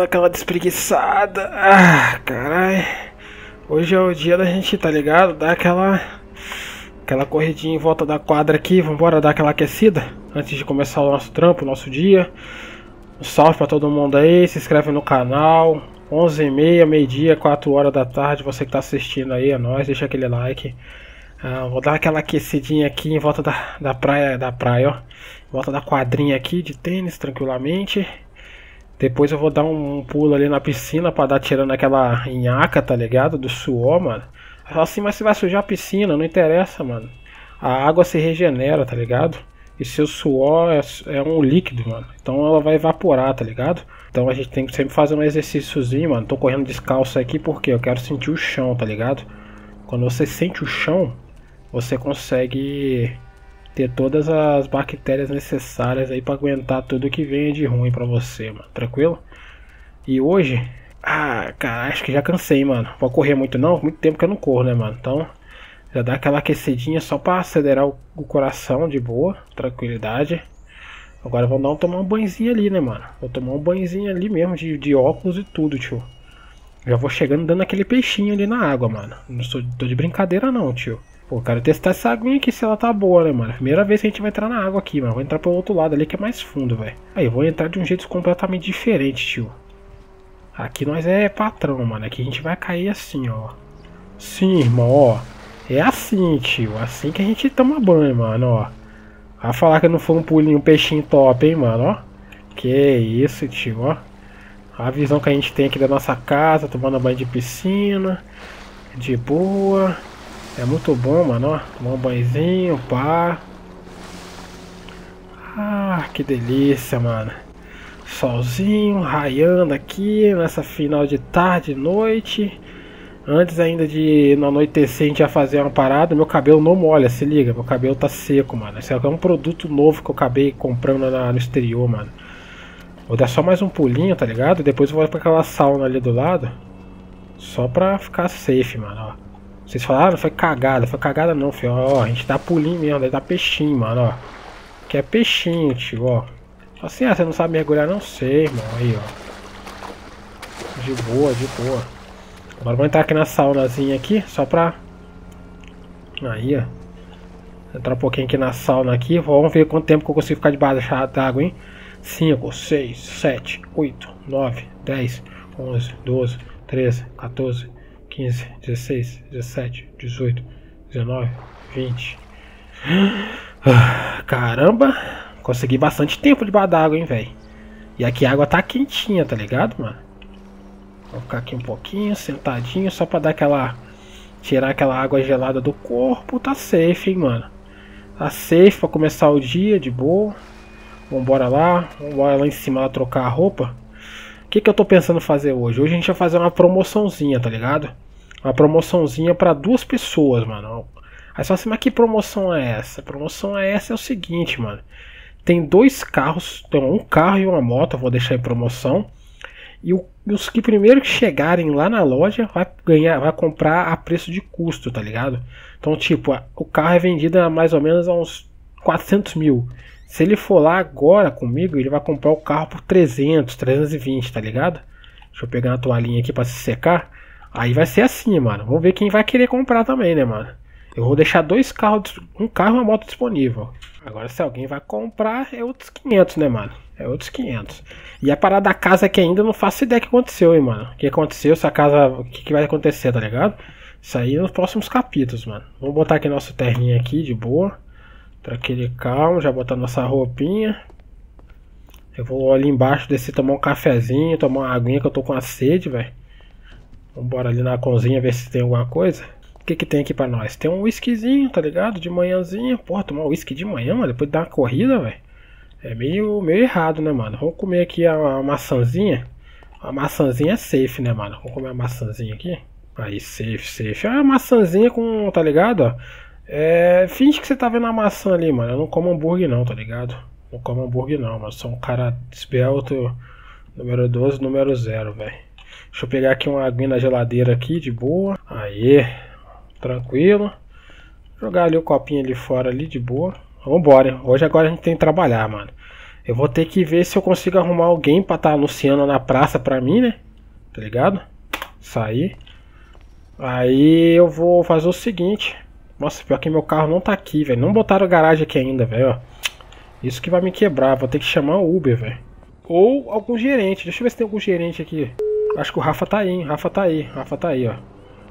dar aquela despreguiçada. Ah, caralho. Hoje é o dia da gente, tá ligado? Dar aquela. Aquela corridinha em volta da quadra aqui. Vambora dar aquela aquecida. Antes de começar o nosso trampo, o nosso dia. Um salve pra todo mundo aí. Se inscreve no canal. 11h30, meio-dia, 4 horas da tarde. Você que tá assistindo aí, é nóis. Deixa aquele like. Ah, vou dar aquela aquecidinha aqui em volta da, da praia, da praia, ó. Em volta da quadrinha aqui de tênis, tranquilamente. Depois eu vou dar um, pulo ali na piscina pra dar tirando aquela nhaca, tá ligado? Do suor, mano. Fala assim, mas você vai sujar a piscina, não interessa, mano. A água se regenera, tá ligado? E seu suor é, é um líquido, mano. Então ela vai evaporar, tá ligado? Então a gente tem que sempre fazer um exercíciozinho, mano. Tô correndo descalço aqui porque eu quero sentir o chão, tá ligado? Quando você sente o chão, você consegue ter todas as bactérias necessárias aí para aguentar tudo que vem de ruim para você, mano. Tranquilo? E hoje, ah, cara, acho que já cansei, mano. Vou correr muito não, muito tempo que eu não corro, né, mano? Então, já dá aquela aquecidinha só para acelerar o, o, coração de boa, tranquilidade. Agora vamos dar um tomar um banhozinho ali, né, mano? Vou tomar um banhozinho ali mesmo de, de óculos e tudo, tio. Já vou chegando dando aquele peixinho ali na água, mano. Não sou, tô de brincadeira não, tio. Pô, quero testar essa aguinha aqui se ela tá boa, né, mano? Primeira vez que a gente vai entrar na água aqui, mano. Vou entrar pelo outro lado ali que é mais fundo, velho. Aí, eu vou entrar de um jeito completamente diferente, tio. Aqui nós é patrão, mano. Aqui a gente vai cair assim, ó. Sim, irmão, ó. É assim, tio. Assim que a gente toma banho, mano, ó. Vai falar que não foi um pulinho, um peixinho top, hein, mano, ó. Que isso, tio, ó. A visão que a gente tem aqui da nossa casa, tomando banho de piscina. De boa. É muito bom, mano, ó. Tomar um banhozinho, pá. Ah, que delícia, mano. Solzinho raiando aqui nessa final de tarde, noite. Antes ainda de no anoitecer a gente ia fazer uma parada, meu cabelo não molha, se liga, meu cabelo tá seco, mano. Esse é um produto novo que eu acabei comprando na, no exterior, mano. Vou dar só mais um pulinho, tá ligado? Depois eu vou pra aquela sauna ali do lado. Só pra ficar safe, mano, ó. Vocês falaram, foi cagada. Foi cagada não, filho. Ó, a gente dá pulinho mesmo, dá peixinho, mano, ó. Que é peixinho, tio, ó. Assim, ah, você não sabe mergulhar? Não sei, irmão. Aí, ó. De boa, de boa. Agora vamos entrar aqui na saunazinha aqui, só pra... Aí, ó. Entrar um pouquinho aqui na sauna aqui. Vamos ver quanto tempo que eu consigo ficar debaixo d'água, hein? 5, 6, 7, 8, 9, 10, 11, 12, 13, 14, 15, 16, 17, 18, 19, 20. Caramba! Consegui bastante tempo de d'água, hein, velho. E aqui a água tá quentinha, tá ligado, mano? Vou ficar aqui um pouquinho, sentadinho, só pra dar aquela... Tirar aquela água gelada do corpo. Tá safe, hein, mano. Tá safe pra começar o dia, de boa. Vambora lá. Vambora lá em cima lá trocar a roupa que, que eu tô pensando fazer hoje? Hoje a gente vai fazer uma promoçãozinha, tá ligado? Uma promoçãozinha para duas pessoas, mano. Aí fala assim, mas que promoção é essa? A promoção é essa é o seguinte, mano. Tem dois carros, tem um carro e uma moto, vou deixar em promoção. E os que primeiro chegarem lá na loja vai ganhar, vai comprar a preço de custo, tá ligado? Então, tipo, o carro é vendido a mais ou menos a uns 400 mil. Se ele for lá agora comigo, ele vai comprar o carro por 300, 320, tá ligado? Deixa eu pegar uma toalhinha aqui para se secar. Aí vai ser assim, mano. Vamos ver quem vai querer comprar também, né, mano? Eu vou deixar dois carros, um carro e uma moto disponível. Agora, se alguém vai comprar, é outros 500, né, mano? É outros 500. E a parada da casa que ainda não faço ideia que aconteceu, hein, mano. O que aconteceu, se a casa. O que, que vai acontecer, tá ligado? Isso aí nos próximos capítulos, mano. Vamos botar aqui nosso terninho aqui, de boa. Pra aquele calmo, já botar nossa roupinha. Eu vou ali embaixo descer tomar um cafezinho, tomar uma aguinha que eu tô com a sede, velho. Vambora ali na cozinha ver se tem alguma coisa. O que que tem aqui pra nós? Tem um whiskyzinho, tá ligado? De manhãzinha. Porra, tomar whisky de manhã, mano, depois de dar uma corrida, velho. É meio, meio errado, né, mano? Vamos comer aqui a, a maçãzinha. A maçãzinha é safe, né, mano? Vamos comer a maçãzinha aqui. Aí, safe, safe. É uma maçãzinha com, tá ligado? Ó. É, finge que você tá vendo a maçã ali, mano. Eu não como hambúrguer não, tá ligado? Não como hambúrguer não, mas sou um cara esbelto, número 12, número 0, velho. Deixa eu pegar aqui uma aguinha na geladeira aqui, de boa. Aí, tranquilo. Jogar ali o copinho ali fora ali, de boa. Vambora, hein? Hoje agora a gente tem que trabalhar, mano. Eu vou ter que ver se eu consigo arrumar alguém pra estar tá anunciando na praça pra mim, né? Tá ligado? Sair. Aí eu vou fazer o seguinte. Nossa, pior que meu carro não tá aqui, velho. Não botaram garagem aqui ainda, velho. Isso que vai me quebrar. Vou ter que chamar o Uber, velho. Ou algum gerente. Deixa eu ver se tem algum gerente aqui. Acho que o Rafa tá aí, hein? Rafa tá aí. Rafa tá aí, ó.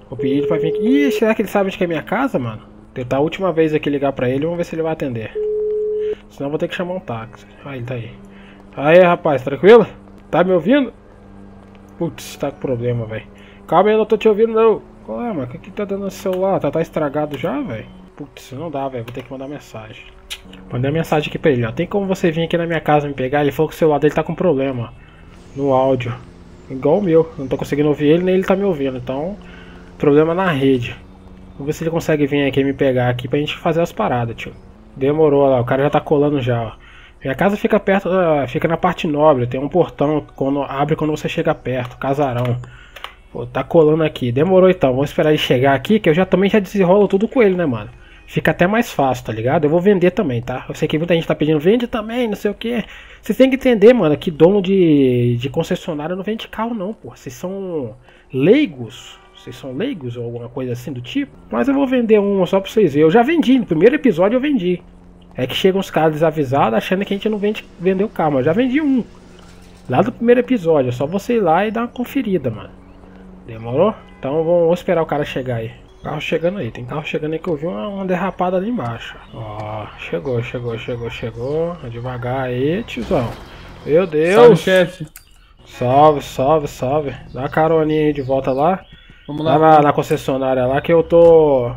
Vou pedir ele pra vir aqui. Ih, será que ele sabe onde que é minha casa, mano? Tentar a última vez aqui ligar pra ele. Vamos ver se ele vai atender. Senão vou ter que chamar um táxi. Ah, ele tá aí. Aí, rapaz, tranquilo? Tá me ouvindo? Putz, tá com problema, velho. Calma aí, eu não tô te ouvindo, não. Qual é, mano? O que, que tá dando no celular? Tá, tá estragado já, velho? Putz, não dá, velho. Vou ter que mandar mensagem. Mandei mensagem aqui pra ele, ó. Tem como você vir aqui na minha casa me pegar? Ele falou que o celular dele tá com problema. No áudio. Igual o meu. Não tô conseguindo ouvir ele, nem ele tá me ouvindo. Então, problema na rede. Vamos ver se ele consegue vir aqui me pegar aqui pra gente fazer as paradas, tio. Demorou lá, o cara já tá colando já, ó. Minha casa fica perto, fica na parte nobre, tem um portão quando abre quando você chega perto, casarão. Pô, tá colando aqui. Demorou então, vamos esperar ele chegar aqui, que eu já também já desenrolo tudo com ele, né, mano? Fica até mais fácil, tá ligado? Eu vou vender também, tá? Eu sei que muita gente tá pedindo, vende também, não sei o que. Vocês têm que entender, mano, que dono de, de concessionária não vende carro não, pô. Vocês são leigos. Vocês são leigos ou alguma coisa assim do tipo. Mas eu vou vender uma só pra vocês verem. Eu já vendi, no primeiro episódio eu vendi. É que chegam os caras desavisados achando que a gente não vende, vendeu carro. Mas eu já vendi um. Lá do primeiro episódio. É só você ir lá e dar uma conferida, mano. Demorou? Então vamos esperar o cara chegar aí. Carro chegando aí, tem carro chegando aí que eu vi uma, uma derrapada ali embaixo. Ó, chegou, chegou, chegou, chegou. Devagar aí, tiozão. Meu Deus! Salve, chefe! Salve, salve, salve. Dá uma caroninha aí de volta lá. Vamos lá. Na, na, concessionária lá que eu tô.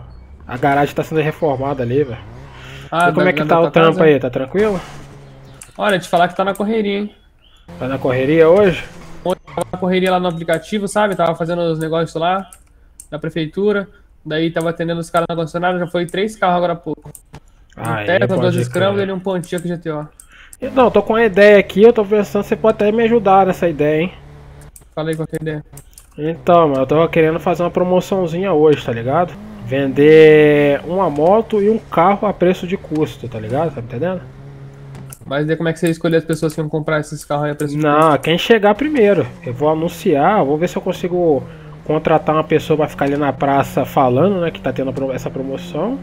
A garagem tá sendo reformada ali, velho. Ah, e como é que tá o trampo aí? Tá tranquilo? Olha, te falar que tá na correria, hein? Tá na correria hoje? Tava na correria lá no aplicativo, sabe? Tava fazendo os negócios lá, da prefeitura. Daí tava atendendo os caras na concessionária, já foi três carros agora há pouco. Ah, um Tesla, dois Scramble e um Pontiac GTO. Não, tô com uma ideia aqui, eu tô pensando, você pode até me ajudar nessa ideia, hein? Falei qual é a ideia. Então, mano, eu tava querendo fazer uma promoçãozinha hoje, tá ligado? Vender uma moto e um carro a preço de custo, tá ligado? Tá entendendo? Mas daí como é que você escolher as pessoas que vão comprar esses carros aí a preço de Não, custo? quem chegar primeiro. Eu vou anunciar, vou ver se eu consigo contratar uma pessoa para ficar ali na praça falando, né, que tá tendo essa promoção.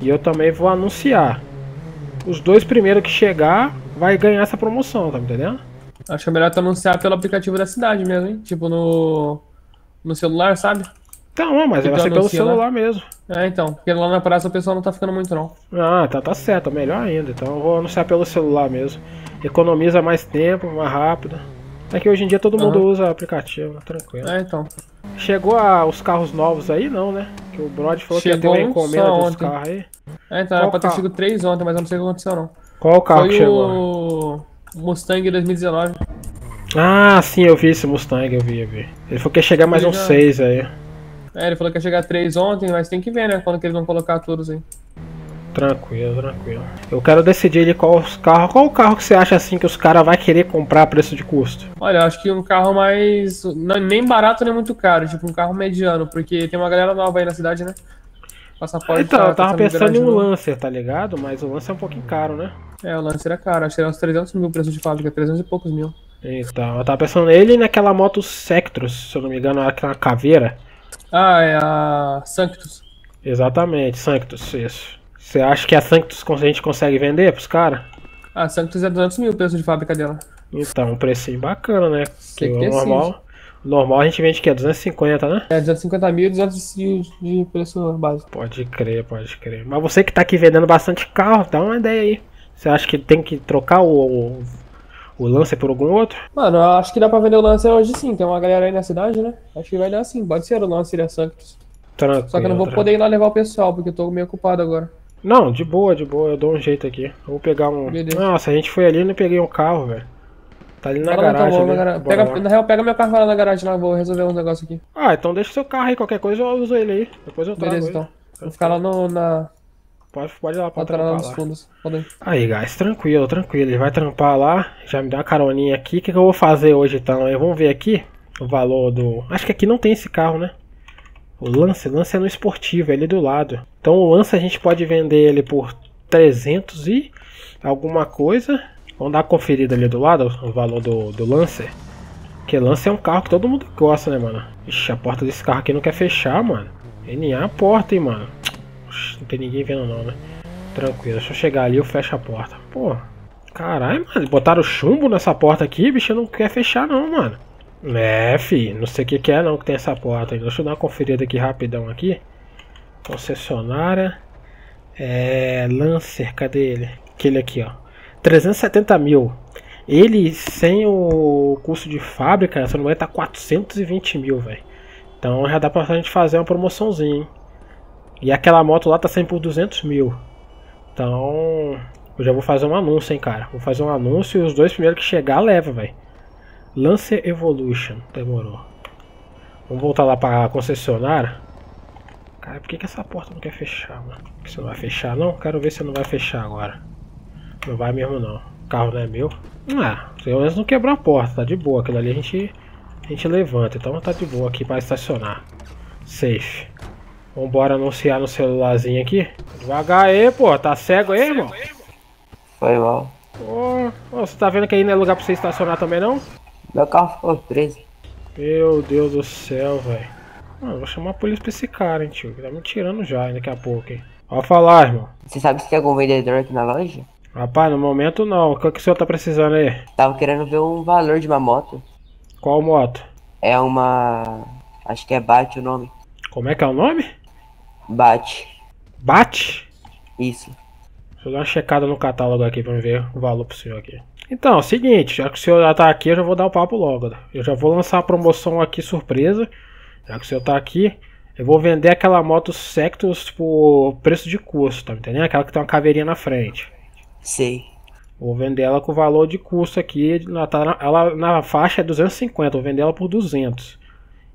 E eu também vou anunciar. Os dois primeiros que chegar vai ganhar essa promoção, tá me entendendo? Acho que é melhor tu anunciar pelo aplicativo da cidade mesmo, hein? Tipo no no celular, sabe? Então, mas vai ser pelo celular lá. mesmo. É, então. Porque lá na praça o pessoal não tá ficando muito, não. Ah, tá, tá certo. Melhor ainda. Então eu vou anunciar pelo celular mesmo. Economiza mais tempo, mais rápido. É que hoje em dia todo mundo uhum. usa aplicativo, tranquilo. É, então. Chegou a, os carros novos aí, não, né? Que o Brod falou Chegou que ia ter uma encomenda dos carros aí. É, então, Qual era pra ter sido três ontem, mas eu não sei o que aconteceu, não. Qual carro Foi que chegou? o Mustang 2019. Ah, sim, eu vi esse Mustang, eu vi, eu vi. Ele falou que ia chegar mais uns já... seis aí. É, ele falou que ia chegar três ontem, mas tem que ver, né? Quando que eles vão colocar todos aí. Tranquilo, tranquilo. Eu quero decidir ali qual os carros. Qual o carro que você acha assim que os caras vão querer comprar a preço de custo? Olha, eu acho que um carro mais. Não, nem barato nem muito caro, tipo um carro mediano, porque tem uma galera nova aí na cidade, né? Passaporte. Então, tá, eu tava pensando em um Lancer, tá ligado? Mas o Lancer é um pouquinho caro, né? É, o Lancer é caro, acho que era uns 300 mil preço de fábrica, 300 e poucos mil. Então, eu tava pensando nele e naquela moto Sectros, se eu não me engano, aquela caveira. Ah, é a Sanctus. Exatamente, Sanctus, isso. Você acha que a Sanctus a gente consegue vender pros caras? A Sanctus é 200 mil preço de fábrica dela. Então, um precinho bacana, né? Que, que o normal, normal a gente vende que é 250, né? É, 250 mil e 200 de, de preço básico. Pode crer, pode crer. Mas você que tá aqui vendendo bastante carro, dá uma ideia aí. Você acha que tem que trocar o, o, o Lancer por algum outro? Mano, eu acho que dá pra vender o Lancer hoje sim. Tem uma galera aí na cidade, né? Acho que vai dar sim. Pode ser o Lancer e a Sanctus. Tranquilo, Só que eu não vou poder ir lá levar o pessoal, porque eu tô meio ocupado agora. Não, de boa, de boa, eu dou um jeito aqui. Eu vou pegar um. Beleza. Nossa, a gente foi ali e não peguei um carro, velho. Tá ali na Fala garagem. Então, ali. Pega, na real, pega meu carro lá na garagem lá, vou resolver uns negócios aqui. Ah, então deixa seu carro aí, qualquer coisa eu uso ele aí. Depois eu trago Beleza, então. Vou ficar lá no. Na... Pode, pode ir lá pra trampar lá nos fundos. Pode aí, guys, tranquilo, tranquilo. Ele vai trampar lá, já me dá uma caroninha aqui. O que, que eu vou fazer hoje então? Vamos ver aqui o valor do. Acho que aqui não tem esse carro, né? O lance, lance é no esportivo, é ali do lado. Então o lance a gente pode vender ele por 300 e alguma coisa. Vamos dar uma conferida ali do lado, o valor do, do Lancer. Porque Lancer é um carro que todo mundo gosta, né, mano? Ixi, a porta desse carro aqui não quer fechar, mano. NA a porta, hein, mano. Não tem ninguém vendo não, né? Tranquilo, deixa eu chegar ali eu fecho a porta. Pô, caralho, mano. Botaram chumbo nessa porta aqui, bicho, não quer fechar não, mano. É, fi, não sei o que, que é não que tem essa porta. Deixa eu dar uma conferida aqui rapidão aqui. Concessionária. É. Lancer, cadê ele? Aquele aqui, ó. 370 mil. Ele sem o custo de fábrica, essa não vai estar 420 mil, velho. Então já dá pra gente fazer uma promoçãozinha, hein? E aquela moto lá tá saindo por 200 mil. Então eu já vou fazer um anúncio, hein, cara. Vou fazer um anúncio e os dois primeiros que chegar leva, velho. Lancer Evolution. Demorou. Vamos voltar lá pra concessionária. Cara, por que, que essa porta não quer fechar, mano? Você não vai fechar, não? Quero ver se não vai fechar agora. Não vai mesmo, não. O carro não é meu. Ah, pelo menos não quebrou a porta. Tá de boa. Aquilo ali a gente, a gente levanta. Então tá de boa aqui pra estacionar. Safe. Vambora anunciar no celularzinho aqui. Devagar aí, pô. Tá cego aí, irmão? Foi mal. Pô, você tá vendo que aí não é lugar pra você estacionar também, não? Meu carro ficou preso. Meu Deus do céu, velho. Mano, vou chamar a polícia pra esse cara, hein, tio. Que tá me tirando já daqui a pouco, hein. Pode falar, irmão. Você sabe se tem algum vendedor aqui na loja? Rapaz, no momento não. O que, que o senhor tá precisando aí? Tava querendo ver um valor de uma moto. Qual moto? É uma. Acho que é Bate o nome. Como é que é o nome? Bate. Bate? Isso. Deixa eu dar uma checada no catálogo aqui pra ver o valor pro senhor aqui. Então, é o seguinte, já que o senhor já tá aqui, eu já vou dar o papo logo. Né? Eu já vou lançar a promoção aqui surpresa. Já que o senhor tá aqui, eu vou vender aquela moto Sectus por preço de custo, tá entendendo? Aquela que tem uma caveirinha na frente. Sei. Vou vender ela com o valor de custo aqui. Ela, tá na, ela na faixa é 250, vou vender ela por 200.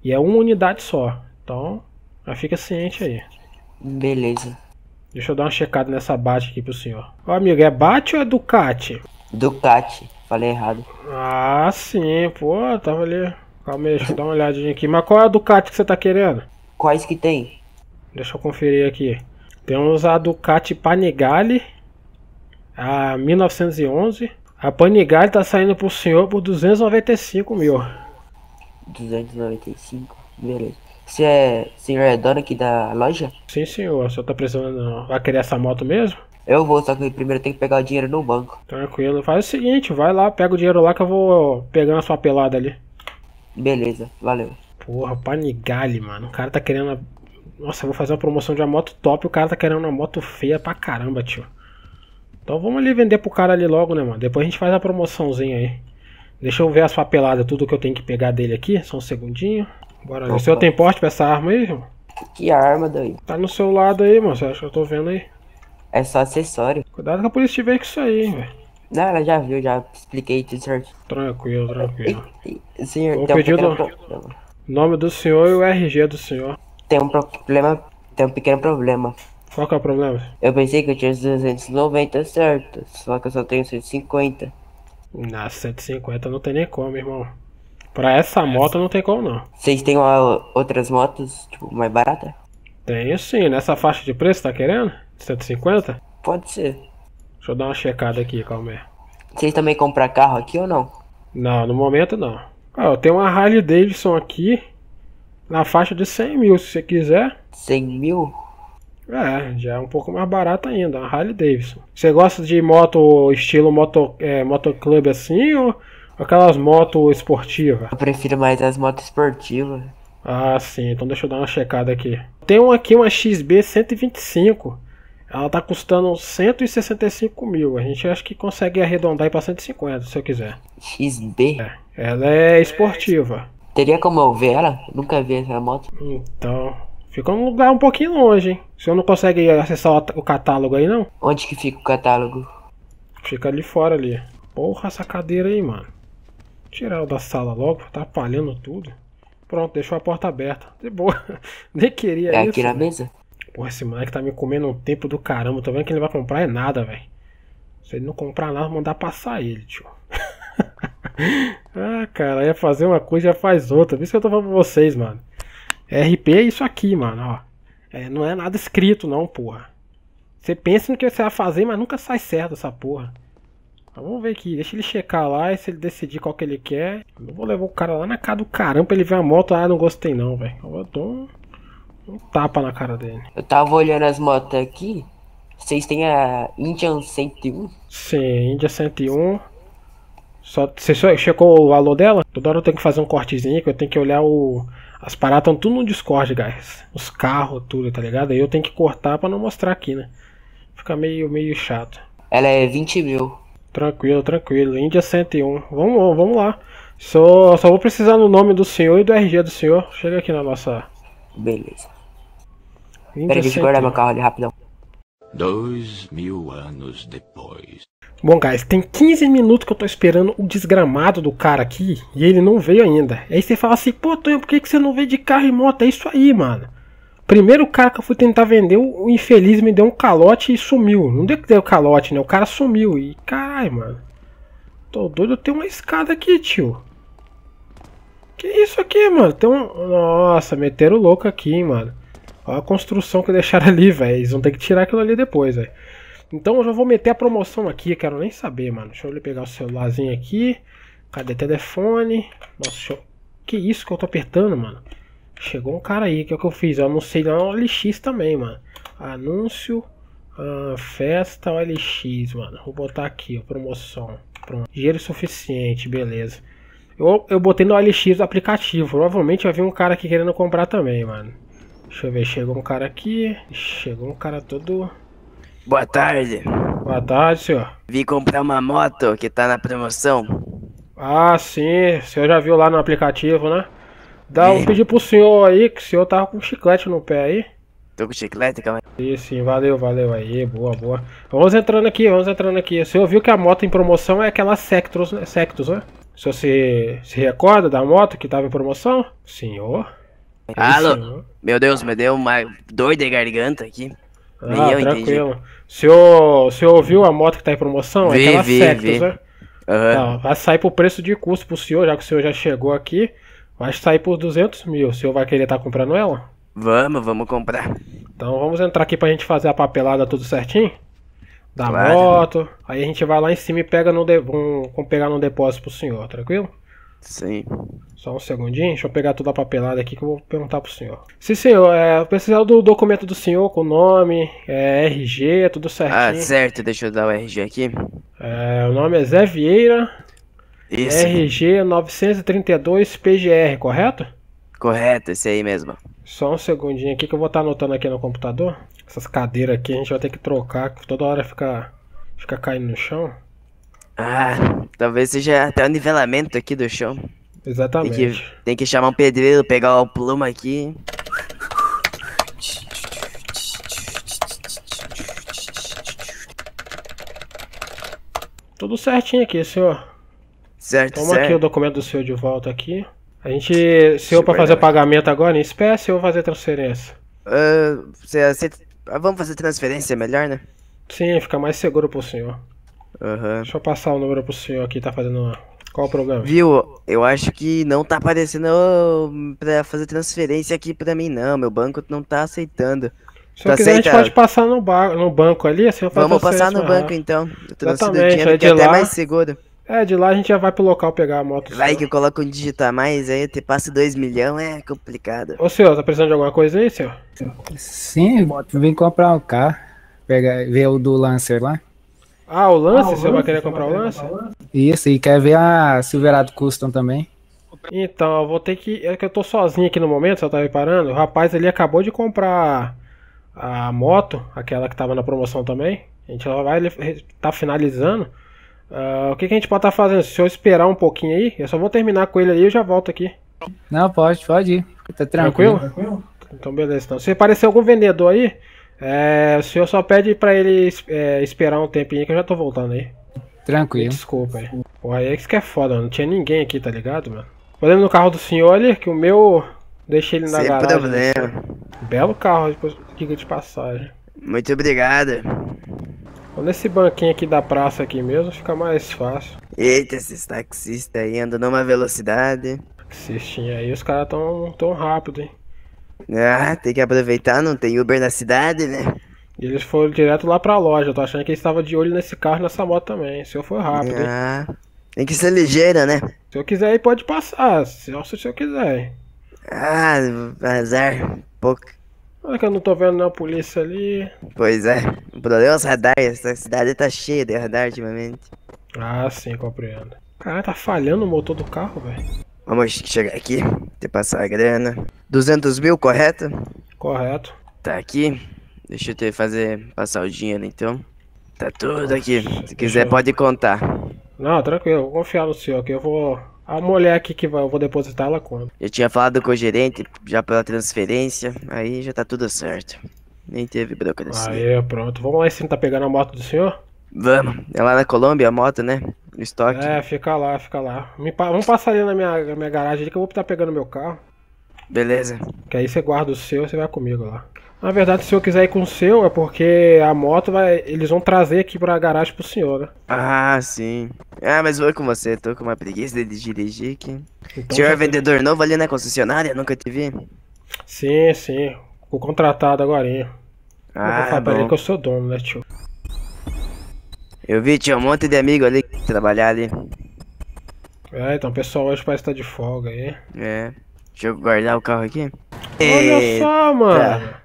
E é uma unidade só. Então, já fica ciente aí. Beleza. Deixa eu dar uma checada nessa bate aqui pro senhor. Ô amigo, é bate ou é Ducati? Ducati. Falei errado. Ah, sim, pô, tava ali. Calma aí, deixa eu dar uma olhadinha aqui. Mas qual é a Ducati que você tá querendo? Quais que tem? Deixa eu conferir aqui. Temos a Ducati Panigale, a 1911. A Panigale tá saindo pro senhor por 295 mil. 295? Beleza. Você é senhor é dono aqui da loja? Sim, senhor. O senhor tá precisando. Vai querer essa moto mesmo? Eu vou, só que primeiro tenho que pegar o dinheiro no banco. Tranquilo. Faz o seguinte, vai lá, pega o dinheiro lá que eu vou pegando a sua pelada ali. Beleza, valeu. Porra, Panigale, mano. O cara tá querendo. Nossa, eu vou fazer uma promoção de uma moto top. O cara tá querendo uma moto feia pra caramba, tio. Então vamos ali vender pro cara ali logo, né, mano? Depois a gente faz a promoçãozinha aí. Deixa eu ver as papeladas, tudo que eu tenho que pegar dele aqui. Só um segundinho. Bora ali. O senhor tem porte pra essa arma aí, irmão? Que arma daí? Tá no seu lado aí, mano. Você acha que eu tô vendo aí? É só acessório. Cuidado que a polícia tiver com isso aí, velho. Não, ela já viu, já expliquei tudo certo. Tranquilo, tranquilo. Senhor, Vou tem um pequeno do- problema. Nome do senhor e o RG do senhor. Tem um problema. Tem um pequeno problema. Qual que é o problema? Eu pensei que eu tinha os 290 certo, só que eu só tenho 150. Na 150 não tem nem como, irmão. Pra essa moto não tem como não. Vocês têm uma- outras motos, tipo, mais barata? Tenho sim, nessa faixa de preço, tá querendo? 150? Pode ser. Deixa eu dar uma checada aqui, calma aí. Vocês também compram carro aqui ou não? Não, no momento não. Ó, eu tenho uma Harley Davidson aqui na faixa de 100 mil, se você quiser. 100 mil? É, já é um pouco mais barato ainda, uma Harley Davidson. Você gosta de moto estilo moto, é, motoclube assim ou aquelas motos esportivas? Eu prefiro mais as motos esportivas. Ah, sim, então deixa eu dar uma checada aqui. Tem uma aqui, uma XB 125. Ela tá custando 165 mil. A gente acha que consegue arredondar aí pra 150, se eu quiser. XB? É, ela é esportiva. Teria como eu ver ela? Nunca vi essa moto. Então, fica um lugar um pouquinho longe, hein? O senhor não consegue acessar o catálogo aí, não? Onde que fica o catálogo? Fica ali fora ali. Porra, essa cadeira aí, mano. Tirar ela da sala logo, tá atrapalhando tudo. Pronto, deixou a porta aberta. De boa. Nem queria É isso. aqui na mesa? Porra, esse moleque tá me comendo um tempo do caramba. Tô vendo que ele vai comprar é nada, velho. Se ele não comprar nada, mandar passar ele, tio. ah, cara, ia fazer uma coisa já faz outra. Por isso que eu tô falando pra vocês, mano. RP é isso aqui, mano, ó. É, não é nada escrito, não, porra. Você pensa no que você vai fazer, mas nunca sai certo essa porra. Vamos ver aqui, deixa ele checar lá e se ele decidir qual que ele quer. Eu vou levar o cara lá na cara do caramba pra ele ver a moto. Ah, não gostei não, velho. Eu dou um, um tapa na cara dele. Eu tava olhando as motos aqui. Vocês têm a Indian 101? Sim, India 101. Só, você só checou o valor dela? Toda hora eu tenho que fazer um cortezinho, que eu tenho que olhar o... As paradas estão tudo no Discord, guys. Os carros, tudo, tá ligado? Aí eu tenho que cortar pra não mostrar aqui, né? Fica meio, meio chato. Ela é 20 mil. Tranquilo, tranquilo. Índia 101. Vamos, vamos lá. Só, só vou precisar do nome do senhor e do RG do senhor. Chega aqui na nossa. Beleza. Peraí, deixa eu guardar meu carro ali rapidão. Dois mil anos depois. Bom, guys, tem 15 minutos que eu tô esperando o desgramado do cara aqui e ele não veio ainda. Aí você fala assim, pô, Tonho, por que, que você não veio de carro e moto? É isso aí, mano. Primeiro cara que eu fui tentar vender, o infeliz me deu um calote e sumiu. Não deu que deu calote, né? O cara sumiu. E caralho, mano. Tô doido, tem uma escada aqui, tio. Que isso aqui, mano? Tem um. Nossa, meteram louco aqui, mano. Olha a construção que deixaram ali, velho. Eles vão ter que tirar aquilo ali depois, velho. Então eu já vou meter a promoção aqui, quero nem saber, mano. Deixa eu pegar o celularzinho aqui. Cadê telefone? Nossa, eu... que isso que eu tô apertando, mano? Chegou um cara aí, que é o que eu fiz? Eu anunciei lá no OLX também, mano. Anúncio, uh, festa OLX, mano. Vou botar aqui, ó, promoção. Pronto. Dinheiro suficiente, beleza. Eu, eu botei no OLX o aplicativo. Provavelmente vai vir um cara aqui querendo comprar também, mano. Deixa eu ver, chegou um cara aqui. Chegou um cara todo Boa tarde. Boa tarde, senhor. Vim comprar uma moto que tá na promoção. Ah, sim. O senhor já viu lá no aplicativo, né? Dá um pedir pro senhor aí, que o senhor tava com chiclete no pé aí. Tô com chiclete, calma aí. Sim, sim, valeu, valeu aí, boa, boa. Vamos entrando aqui, vamos entrando aqui. O senhor viu que a moto em promoção é aquela Sectus, né? Sectus, né? O senhor se, se recorda da moto que tava em promoção? Senhor? Alô? Senhor? Meu Deus, me deu uma dor de garganta aqui. Ah, eu tranquilo. Entendi. O senhor, o senhor ouviu a moto que tá em promoção? Vi, é aquela vi, Sectus, vi. né? Uhum. Tá, vai sair por preço de custo pro senhor, já que o senhor já chegou aqui. Vai sair por 200 mil. O senhor vai querer estar tá comprando ela? Vamos, vamos comprar. Então vamos entrar aqui pra gente fazer a papelada tudo certinho. Da Claro. moto. Aí a gente vai lá em cima e pega no de... vamos pegar no depósito pro senhor, tranquilo? Sim. Só um segundinho, deixa eu pegar toda a papelada aqui que eu vou perguntar pro senhor. Sim, senhor, é, eu preciso do documento do senhor com nome, é, RG, tudo Ah, certinho. certo, deixa eu dar o RG aqui. É, o nome é Zé Vieira, Isso, RG 932 PGR, correto? correto, esse aí mesmo. Só um segundinho aqui que eu vou estar anotando aqui no computador. Essas cadeiras aqui a gente vai ter que trocar, que toda hora fica, fica caindo no chão. Ah, talvez seja até o nivelamento aqui do chão. Tem Exatamente. que, tem que chamar um pedreiro, pegar o pluma aqui. Tudo certinho aqui, senhor. Certo, Toma aqui o certo. documento do senhor de volta aqui. A gente, senhor, para fazer o pagamento agora em espécie ou fazer transferência? Ah, você aceita... ah, vamos fazer transferência melhor, né? Sim, fica mais seguro pro senhor. Aham. Deixa eu passar o número pro senhor aqui, tá fazendo. Qual o problema? Viu? Eu acho que não tá aparecendo pra fazer transferência aqui pra mim, não. Meu banco não tá aceitando. Se eu tá quiser, a gente pode passar no, bar, no banco ali, assim eu faço Vamos passar no banco então. Eu Exatamente, que é de até lá- mais seguro. É, de lá a gente já vai pro local pegar a moto. Vai sua. que eu coloco um dígito a mais, aí te passo 2 milhões, é complicado. Ô senhor, tá precisando de alguma coisa aí, senhor? Sim, vim comprar um carro. Pegar, ver o do Lancer lá. Ah, o lance? o senhor vai querer comprar o lance? Isso, e quer ver a Silverado Custom também. Então, eu vou ter que. É que eu tô sozinho aqui no momento, você tá reparando? O rapaz ali acabou de comprar a moto, aquela que tava na promoção também. A gente vai ele tá finalizando. Ah, o que, que a gente pode estar fazendo? Se eu esperar um pouquinho aí, eu só vou terminar com ele ali e eu já volto aqui. Não, pode, pode ir. Tá tranquilo. Tranquilo? Então, beleza. Então, se aparecer algum vendedor aí, é, o senhor só pede pra ele é, esperar um tempinho que eu já tô voltando aí. Tranquilo. Desculpa aí. Porra, aí é isso que é foda, mano. Não tinha ninguém aqui, tá ligado, mano? Olhando no carro do senhor ali, que o meu. Deixei ele na Sem garagem. problema. Belo carro, depois diga de passagem. Muito obrigado. Vou nesse banquinho aqui da praça aqui mesmo, fica mais fácil. Eita, esses taxistas aí andam numa velocidade. Cestinha aí, os caras tão tão rápido, hein? Ah, tem que aproveitar, não tem Uber na cidade, né? E eles foram direto lá pra loja. Eu tô achando que eles estavam de olho nesse carro e nessa moto também. O senhor foi rápido, hein? Ah, tem que ser ligeira, né? Se eu quiser aí, pode passar. Se se o senhor quiser. Ah, azar. Pouco. Olha que eu não tô vendo nenhuma polícia ali. Pois é. O problema é os radares. Essa cidade tá cheia de radar ultimamente. Ah, sim, compreendo. Caralho, tá falhando o motor do carro, velho. Vamos chegar aqui. Ter passar a grana. 200 mil, correto? Correto. Tá aqui. Deixa eu te fazer passar o dinheiro então. Tá tudo aqui. Se quiser, eu- pode contar. Não, tranquilo, vou confiar no senhor aqui. Eu vou. A mulher aqui que vai, eu vou depositar ela quando? Eu tinha falado com o gerente já pela transferência. Aí já tá tudo certo. Nem teve burocracia. Aí, pronto. Vamos lá cima, tá pegando a moto do senhor? Vamos. É lá na Colômbia a moto, né? No estoque. É, fica lá, fica lá. Me Vamos passar ali na minha, na minha garagem ali que eu vou estar pegando meu carro. Beleza. Que aí você guarda o seu, você vai comigo lá. Na verdade, se senhor quiser ir com o seu, é porque a moto vai. Eles vão trazer aqui pra garagem pro senhor, né? Ah, sim. Ah, mas vou com você. Tô com uma preguiça de dirigir aqui. Então, o senhor é vendedor novo ali na concessionária? Nunca te vi. Sim, sim. Fui contratado agora. Eu vou Ah, falar pra ele bom. que eu sou dono, né, tio? Eu vi, tinha um monte de amigo ali que trabalhar ali. É, então o pessoal hoje parece que tá de folga aí. É. Deixa eu guardar o carro aqui. Olha Eita. só, mano.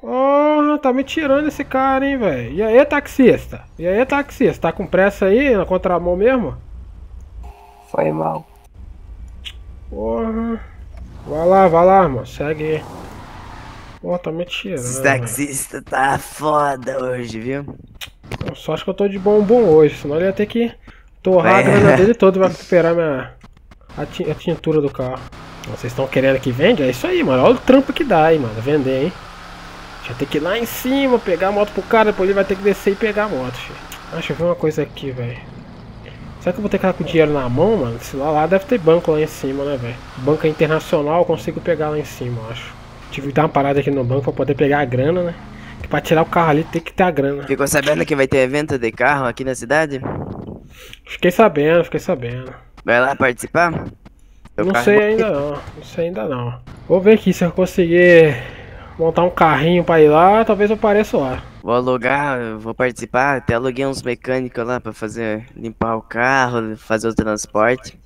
Porra, tá me tirando esse cara, hein, velho. E aí, taxista? E aí, taxista? Tá com pressa aí, na contramão mesmo? Foi mal. Porra. Vai lá, vai lá, mano. Segue aí. Pô, tá me tirando. Esse taxista tá foda hoje, viu? Eu só acho que eu tô de bom bom hoje, senão ele ia ter que torrar a grana dele toda pra recuperar minha. A, ti- a tintura do carro. Vocês estão querendo que vende? É isso aí, mano. Olha o trampo que dá aí, mano. Vender, hein? Já tem que ir lá em cima, pegar a moto pro cara, depois ele vai ter que descer e pegar a moto, filho. Ah, deixa eu ver uma coisa aqui, velho. Será que eu vou ter que estar com o dinheiro na mão, mano? Se lá, lá deve ter banco lá em cima, né, velho? Banca internacional eu consigo pegar lá em cima, eu acho. Tive que dar uma parada aqui no banco pra poder pegar a grana, né? Que pra tirar o carro ali tem que ter a grana. Ficou sabendo que vai ter evento de carro aqui na cidade? Fiquei sabendo, fiquei sabendo. Vai lá participar? Meu Não sei ainda não, não sei ainda não. Vou ver aqui se eu conseguir montar um carrinho pra ir lá, talvez eu apareça lá. Vou alugar, eu vou participar. Até aluguei uns mecânicos lá pra fazer limpar o carro, fazer o transporte.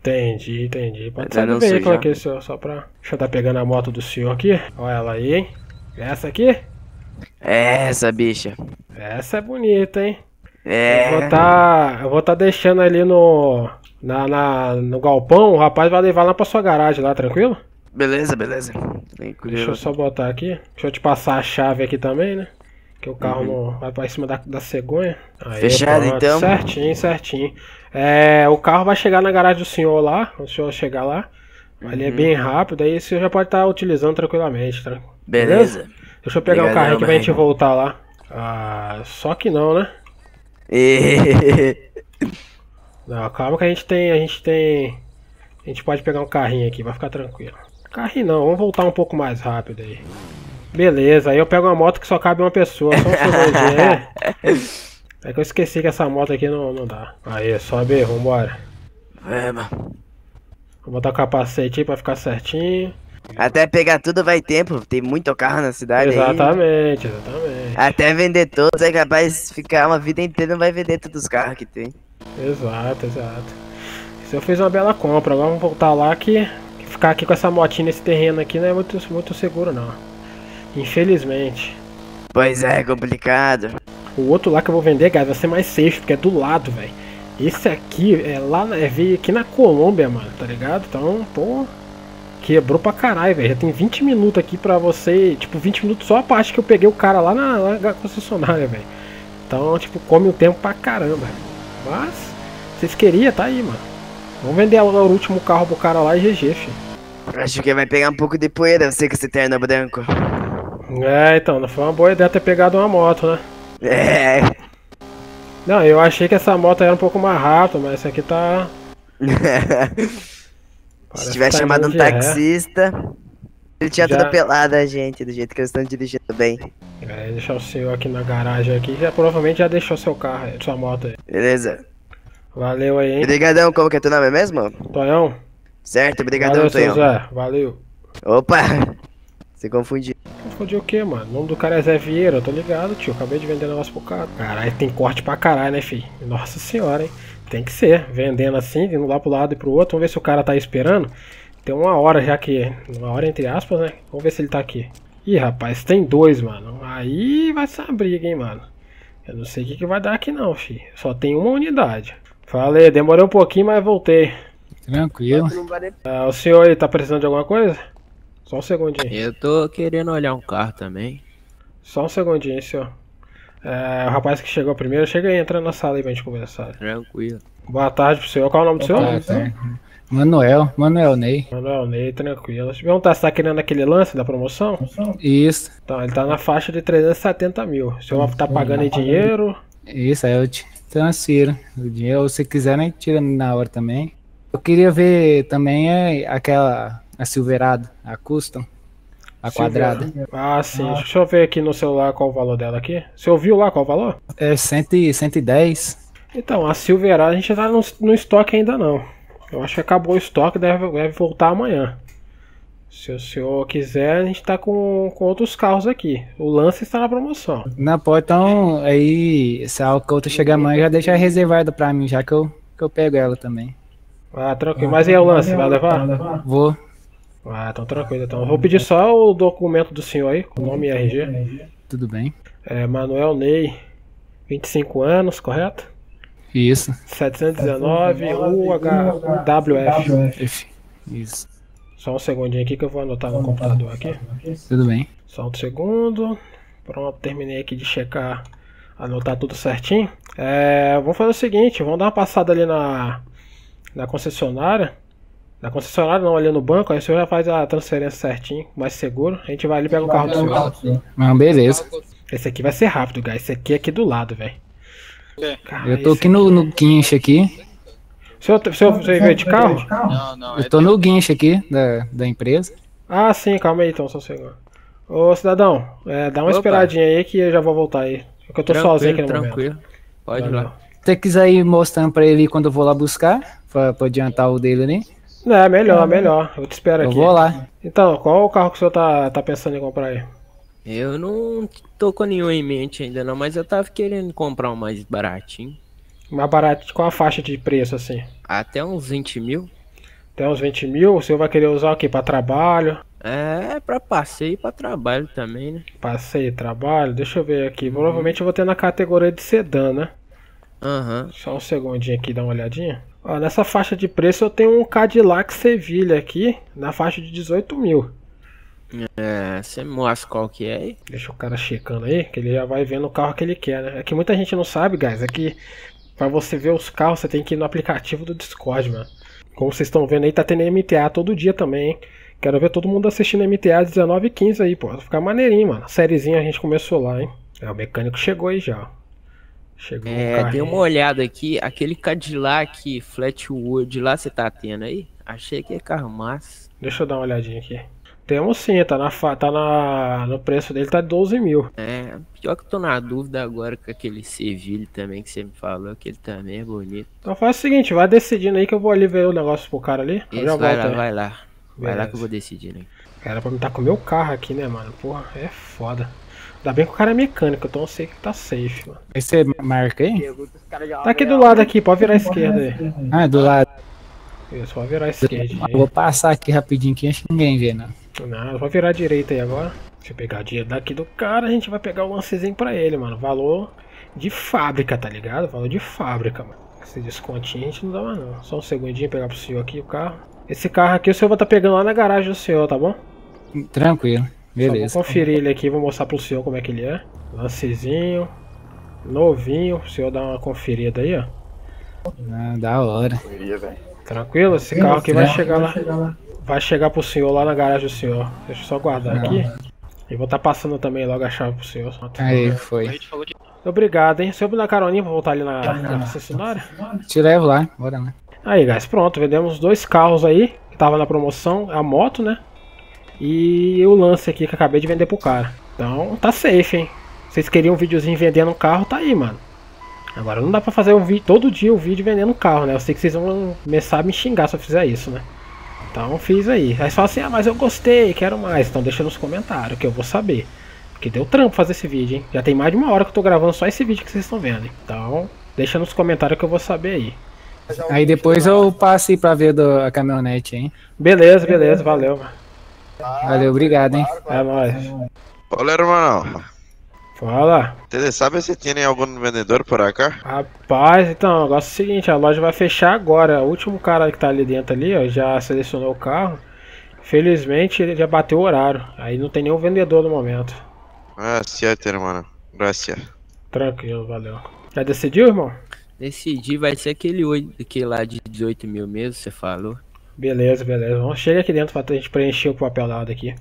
Entendi, entendi. Pode ser eu do veículo já. aqui, senhor, só pra. Deixa eu estar pegando a moto do senhor aqui. Olha ela aí, hein? Essa aqui? É essa bicha. Essa é bonita, hein? Eu É. vou tá. Eu vou tá deixando ali no. Na, na- no galpão, o rapaz vai levar lá pra sua garagem lá, tranquilo? Beleza, beleza. Deixa Tranquilo. eu só botar aqui. Deixa eu te passar a chave aqui também, né? Que o carro não vai pra cima da, da cegonha. Aí, Uhum. Fechado, pronto. então? Certinho, certinho. É, o carro vai chegar na garagem do senhor lá. O senhor chegar lá. Ali Uhum. é bem rápido, aí o senhor já pode estar utilizando tranquilamente, tá? Beleza. Deixa eu pegar o Obrigadão, carrinho aqui pra gente voltar lá. Ah, só que não, né? Não, calma que a gente tem. A gente tem. A gente pode pegar um carrinho aqui, vai ficar tranquilo. Carrinho não, vamos voltar um pouco mais rápido aí. Beleza, aí eu pego uma moto que só cabe uma pessoa, só um segundinho aí. É que eu esqueci que essa moto aqui não, não dá. Aí, sobe aí, vambora. Vamos. Vou botar o capacete aí pra ficar certinho. Até pegar tudo vai tempo. Tem muito carro na cidade aí. Exatamente, exatamente. Até vender todos é capaz de ficar uma vida inteira não vai vender todos os carros que tem. Exato, exato. Isso eu fiz uma bela compra. Agora vamos voltar lá que ficar aqui com essa motinha nesse terreno aqui não é muito, muito seguro não. Infelizmente. Pois é, complicado. O outro lá que eu vou vender, guys, vai ser mais safe, porque é do lado, velho. Esse aqui é lá é, veio aqui na Colômbia, mano, tá ligado? Então, pô. Quebrou pra caralho, velho. Já tem 20 minutos aqui pra você. Tipo, 20 minutos só a parte que eu peguei o cara lá na, lá na concessionária, velho. Então, tipo, come o tempo pra caramba. Mas, vocês queriam, tá aí, mano. Vamos vender o o último carro pro cara lá e GG, filho. Acho que vai pegar um pouco de poeira, você com esse terno branco. É, então, não foi uma boa ideia ter pegado uma moto, né? É. Não, eu achei que essa moto era um pouco mais rápida, mas essa aqui tá. Se tiver tá chamado um ré. taxista, ele tinha Já- atropelado a gente, do jeito que eles estão dirigindo bem. É, deixar o senhor aqui na garagem aqui, já provavelmente já deixou seu carro, sua moto aí. Beleza. Valeu aí, hein? Obrigadão, como que é teu nome mesmo? Tonhão? Certo, obrigadão, Valeu, Tonhão. Zé. Valeu. Opa! Você confundiu. Confundiu o quê, mano? O nome do cara é Zé Vieira, eu tô ligado, tio. Acabei de vender negócio pro cara. Caralho, tem corte pra caralho, né, filho? Nossa senhora, hein? Tem que ser. Vendendo assim, indo lá pro lado e pro outro. Vamos ver se o cara tá esperando. Tem uma hora já que. Uma hora entre aspas, né? Vamos ver se ele tá aqui. Ih, rapaz, tem dois, mano. Aí vai ser uma briga, hein, mano. Eu não sei o que, que vai dar aqui não, filho. Só tem uma unidade. Falei, demorei um pouquinho, mas voltei. Tranquilo. Ah, o senhor aí tá precisando de alguma coisa? Só um segundinho. Eu tô querendo olhar um carro também. Só um segundinho, senhor. É, o rapaz que chegou primeiro, chega aí, entra na sala aí pra gente conversar. Tranquilo. Boa tarde pro senhor. Qual é o nome do senhor? Tá, tá. Manuel, Manuel Ney. Manuel Ney, tranquilo. Deixa eu perguntar, você tá querendo aquele lance da promoção? Isso, Então, ele tá na faixa de 370 mil. O senhor tá pagando em dinheiro? isso aí eu te transfiro. O dinheiro, se quiser, né, tira na hora também. Eu queria ver também é, aquela, a Silverado, a Custom, a quadrada. Ah, sim. Deixa eu ver aqui no celular qual o valor dela aqui. Você ouviu lá qual o valor? É 100, e- 110. Então, a Silverado a gente tá no, no estoque ainda não. Eu acho que acabou o estoque, deve, deve voltar amanhã. Se o senhor quiser, a gente tá com, com outros carros aqui. O lance está na promoção. Na porta, então, aí, se a outra chegar amanhã, já deixa reservada pra mim, já que eu, que eu pego ela também. Ah, tranquilo. Mas e aí o lance, vai levar? Vou. Ah, então tranquilo. Então, eu vou pedir só o documento do senhor aí, com nome e RG. Tudo bem? É Manuel Ney, 25 anos, correto? Isso. 719 UHWF. F. Isso. Só um segundinho aqui que eu vou anotar no computador aqui. Tudo bem. Só um segundo. Pronto, terminei aqui de checar, anotar tudo certinho. É, vamos fazer o seguinte, vamos dar uma passada ali na, na concessionária. Na concessionária não, ali no banco, aí o senhor já faz a transferência certinho, mais seguro. A gente vai ali e pega o carro do senhor. Mas beleza. Esse aqui vai ser rápido, guys. Esse aqui é aqui do lado, velho. Cara, Eu tô aqui no, no guincho aqui. O senhor, o senhor você veio de carro? Não, não, é Eu tô no guincho aqui da, da empresa. Ah, sim, calma aí então, só segundo. Ô cidadão, é, dá uma Opa. esperadinha aí que eu já vou voltar aí. Porque eu tô sozinho aqui no momento. tranquilo. Pode ir lá. Se você quiser ir mostrando pra ele quando eu vou lá buscar, pra, pra adiantar o dele ali, Não, é melhor, melhor. Eu te espero eu aqui. vou lá. Então, qual o carro que o senhor tá, tá pensando em comprar aí? Eu não tô com nenhum em mente ainda não, mas eu tava querendo comprar um mais baratinho. Mais barato, qual a faixa de preço assim? Até uns 20 mil. Tem uns 20 mil, o senhor vai querer usar o quê? Pra trabalho? É, pra passeio e pra trabalho também, né? Passeio, trabalho? Deixa eu ver aqui. Provavelmente eu vou ter na categoria de sedã, né? Aham. Só um segundinho aqui, dá uma olhadinha. Ó, nessa faixa de preço eu tenho um Cadillac Sevilha aqui, na faixa de 18 mil. É, você mostra qual que é aí? Deixa o cara checando aí, que ele já vai vendo o carro que ele quer, né? É que muita gente não sabe, guys, é que pra você ver os carros você tem que ir no aplicativo do Discord, mano. Como vocês estão vendo aí, tá tendo MTA todo dia também, hein? Quero ver todo mundo assistindo MTA 19 e 15 aí, pô. Vai ficar maneirinho, mano. Sériezinha a gente começou lá, hein? É, o mecânico chegou aí já. ó. Chegou É, dei uma olhada aqui, aquele Cadillac Flatwood lá você tá tendo aí? Achei que é carro massa. Deixa eu dar uma olhadinha aqui. Temos sim, tá, na, fa- tá na, no preço dele, tá 12 mil. É, pior que eu tô na dúvida agora com aquele Sevilha também que você me falou, que ele também é bonito. Então faz o seguinte, vai decidindo aí que eu vou ali ver o negócio pro cara ali. Eu já Isso, vai volto lá, aí. vai lá. Vai lá Beleza. que eu vou decidir, né? Cara, pra mim tá com o meu carro aqui, né, mano? Porra, é foda. Ainda bem que o cara é mecânico, então eu sei que tá safe, mano. Aí você marca aí? Tá aqui do lado aqui, pode virar à esquerda aí. Ah, do lado. Isso, pode virar à esquerda Eu aí. vou passar aqui rapidinho que acho que ninguém vê, não. Não, pode virar à direita aí agora. Deixa eu pegar o dinheiro daqui do cara, a gente vai pegar o lancezinho pra ele, mano. Valor de fábrica, tá ligado? Valor de fábrica, mano. Esse descontinho a gente não dá mais não. Só um segundinho pegar pro senhor aqui o carro. Esse carro aqui o senhor vai estar pegando lá na garagem do senhor, tá bom? Tranquilo. Só Beleza. vou conferir ele aqui, vou mostrar pro senhor como é que ele é. Lancezinho, novinho, o senhor dá uma conferida aí, ó. Ah, da hora. Tranquilo? Esse carro aqui vai chegar lá. Vai chegar pro senhor lá na garagem do senhor. Deixa eu só guardar aqui. E vou estar passando também logo a chave pro senhor. Aí, foi. Obrigado, hein? Me dá caroninha pra voltar ali na, na concessionária? Te levo lá, bora lá. Aí, guys, pronto. Vendemos dois carros aí, que tava na promoção. A moto, né? E o lance aqui que eu acabei de vender pro cara. Então, tá safe, hein? Vocês queriam um videozinho vendendo um carro, tá aí, mano. Agora não dá pra fazer um vídeo todo dia um vídeo vendendo um carro, né? Eu sei que vocês vão começar a me xingar se eu fizer isso, né? Então fiz aí. Aí só assim, ah, mas eu gostei, quero mais. Então deixa nos comentários que eu vou saber. Porque deu trampo fazer esse vídeo, hein? Já tem mais de uma hora que eu tô gravando só esse vídeo que vocês estão vendo. Então, deixa nos comentários que eu vou saber aí. Aí depois eu passo aí pra ver do, a caminhonete, hein? Beleza, beleza, valeu, mano. Valeu, obrigado, hein? É nóis. Hola hermano, Fala. ¿ustedes saben si tienen algún vendedor por acá? Rapaz, então, o negócio é o seguinte, a loja vai fechar agora. O último cara que tá ali dentro ali, ó, já selecionou o carro. Felizmente ele já bateu o horário. Aí não tem nenhum vendedor no momento. Ah, cierto hermano, gracias. Tranquilo, valeu. Já decidiu, irmão? Decidi, vai ser aquele, oito, aquele lá de 18 mil mesmo, você falou. Beleza, beleza. Vamos chegar aqui dentro pra gente preencher o papelado aqui.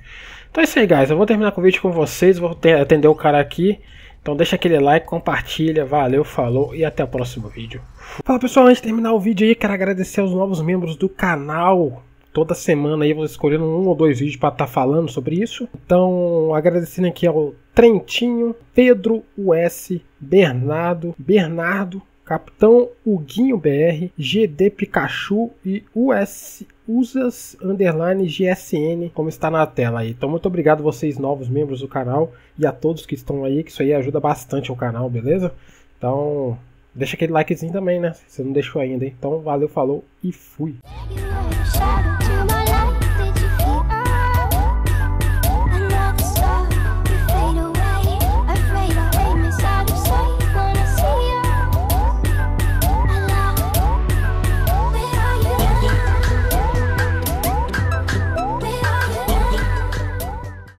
Então é isso aí, guys. Eu vou terminar com o vídeo com vocês. Vou atender o cara aqui. Então deixa aquele like, compartilha. Valeu, falou e até o próximo vídeo. Fala pessoal, antes de terminar o vídeo aí, quero agradecer aos novos membros do canal. Toda semana aí eu vou escolhendo um ou dois vídeos para estar falando sobre isso. Então, agradecendo aqui ao Trentinho, Pedro US, Bernardo, Bernardo, Capitão Huguinho BR, GD Pikachu e US Usas Underline GSN, como está na tela aí. Então, muito obrigado vocês novos membros do canal e a todos que estão aí, que isso aí ajuda bastante o canal, beleza? Então, deixa aquele likezinho também, né? Se você não deixou ainda, hein? Então, valeu, falou e fui.